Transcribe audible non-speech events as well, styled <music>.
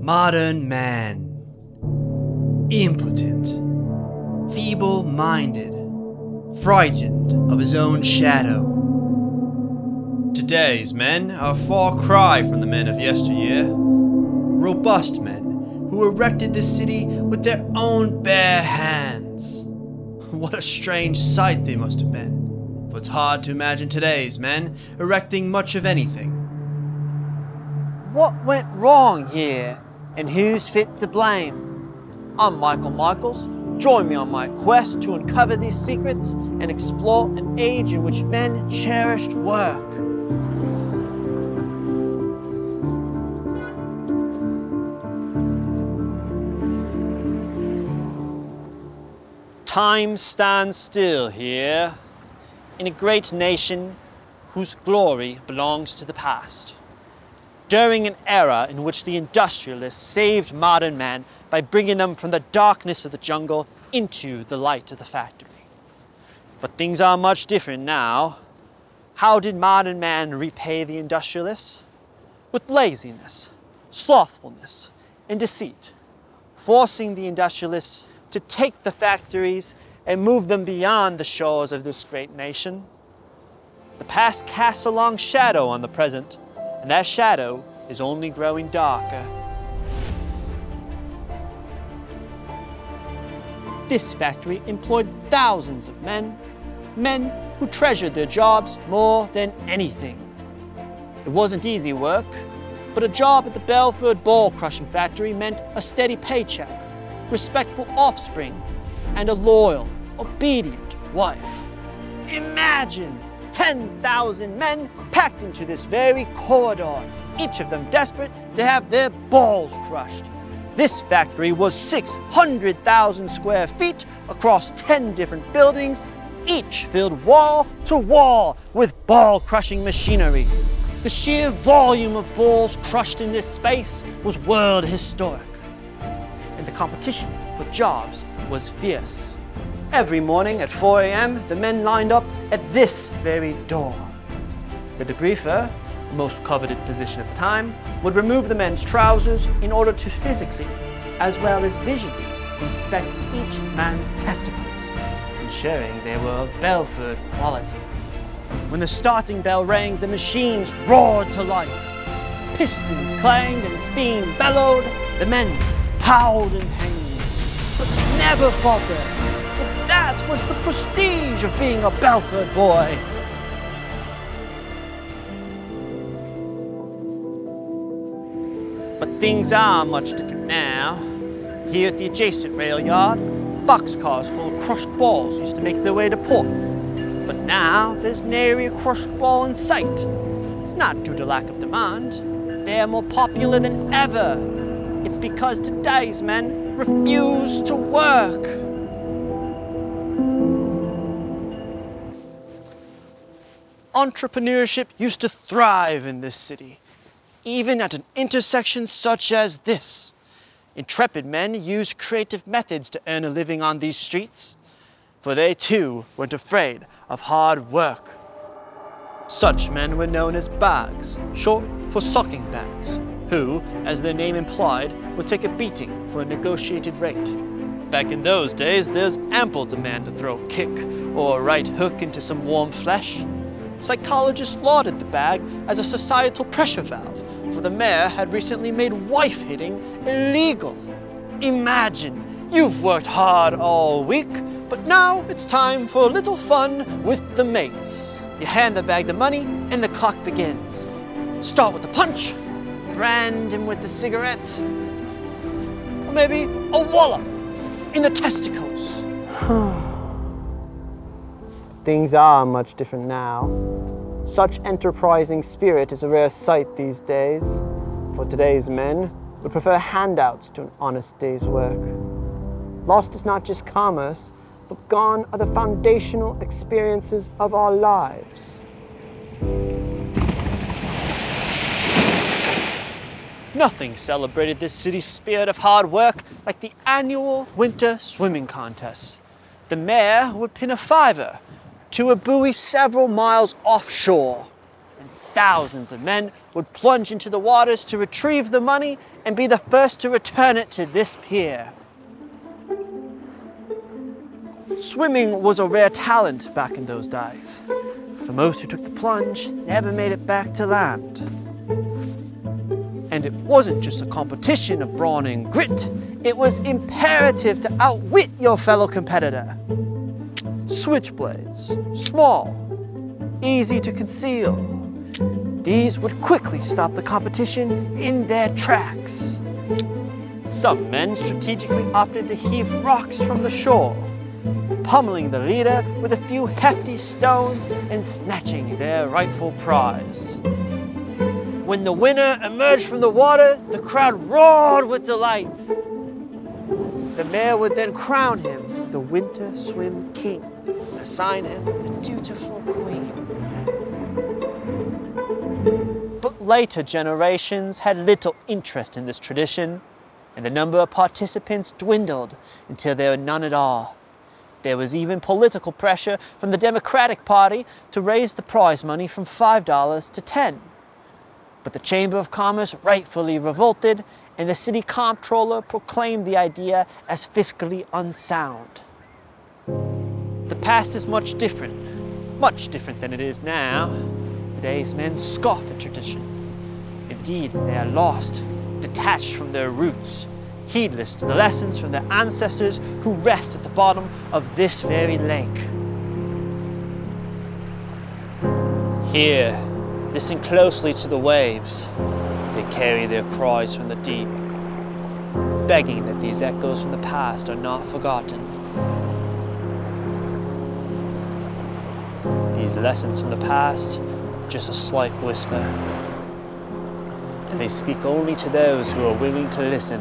Modern man. Impotent. Feeble minded. Frightened of his own shadow. Today's men are far cry from the men of yesteryear. Robust men who erected this city with their own bare hands. <laughs> What a strange sight they must have been, for it's hard to imagine today's men erecting much of anything. What went wrong here, and who's fit to blame? I'm Michael Michaels. Join me on my quest to uncover these secrets and explore an age in which men cherished work. Time stands still here in a great nation whose glory belongs to the past. During an era in which the industrialists saved modern man by bringing them from the darkness of the jungle into the light of the factory. But things are much different now. How did modern man repay the industrialists? With laziness, slothfulness, and deceit, forcing the industrialists to take the factories and move them beyond the shores of this great nation. The past casts a long shadow on the present, and that shadow is only growing darker. This factory employed thousands of men, men who treasured their jobs more than anything. It wasn't easy work, but a job at the Belford ball crushing factory meant a steady paycheck, respectful offspring, and a loyal, obedient wife. Imagine 10,000 men packed into this very corridor, each of them desperate to have their balls crushed. This factory was 600,000 square feet across 10 different buildings, each filled wall to wall with ball crushing machinery. The sheer volume of balls crushed in this space was world historic. The competition for jobs was fierce. Every morning at 4 a.m., the men lined up at this very door. The debriefer, the most coveted position at the time, would remove the men's trousers in order to physically, as well as visually, inspect each man's testicles, ensuring they were of Belford quality. When the starting bell rang, the machines roared to life. Pistons clanged and steam bellowed. The men howled in pain, but never faltered. For that was the prestige of being a Belford boy. But things are much different now. Here at the adjacent rail yard, boxcars full of crushed balls used to make their way to port. But now there's nary a crushed ball in sight. It's not due to lack of demand. They're more popular than ever. It's because today's men refuse to work. Entrepreneurship used to thrive in this city, even at an intersection such as this. Intrepid men used creative methods to earn a living on these streets, for they too weren't afraid of hard work. Such men were known as bags, short for socking bags, who, as their name implied, would take a beating for a negotiated rate. Back in those days, there's ample demand to throw a kick or a right hook into some warm flesh. Psychologists lauded the bag as a societal pressure valve, for the mayor had recently made wife hitting illegal. Imagine, you've worked hard all week, but now it's time for a little fun with the mates. You hand the bag the money, and the clock begins. Start with the punch, brand him with the cigarette, or maybe a wallop in the testicles. <sighs> Things are much different now. Such enterprising spirit is a rare sight these days, for today's men would prefer handouts to an honest day's work. Lost is not just commerce, but gone are the foundational experiences of our lives. Nothing celebrated this city's spirit of hard work like the annual winter swimming contest. The mayor would pin a fiver to a buoy several miles offshore, and thousands of men would plunge into the waters to retrieve the money and be the first to return it to this pier. Swimming was a rare talent back in those days, for most who took the plunge never made it back to land. And it wasn't just a competition of brawn and grit, it was imperative to outwit your fellow competitor. Switchblades, small, easy to conceal. These would quickly stop the competition in their tracks. Some men strategically opted to heave rocks from the shore, pummeling the leader with a few hefty stones and snatching their rightful prize. When the winner emerged from the water, the crowd roared with delight. The mayor would then crown him the Winter Swim King, assign him a dutiful queen. But later generations had little interest in this tradition, and the number of participants dwindled until there were none at all. There was even political pressure from the Democratic Party to raise the prize money from $5 to 10 but the Chamber of Commerce rightfully revolted, and the city comptroller proclaimed the idea as fiscally unsound. The past is much different, much different than it is now. Today's men scoff at tradition. Indeed, they are lost, detached from their roots, heedless to the lessons from their ancestors who rest at the bottom of this very lake. Here, Listen closely to the waves. They carry their cries from the deep, begging that these echoes from the past are not forgotten. These lessons from the past, just a slight whisper. And they speak only to those who are willing to listen.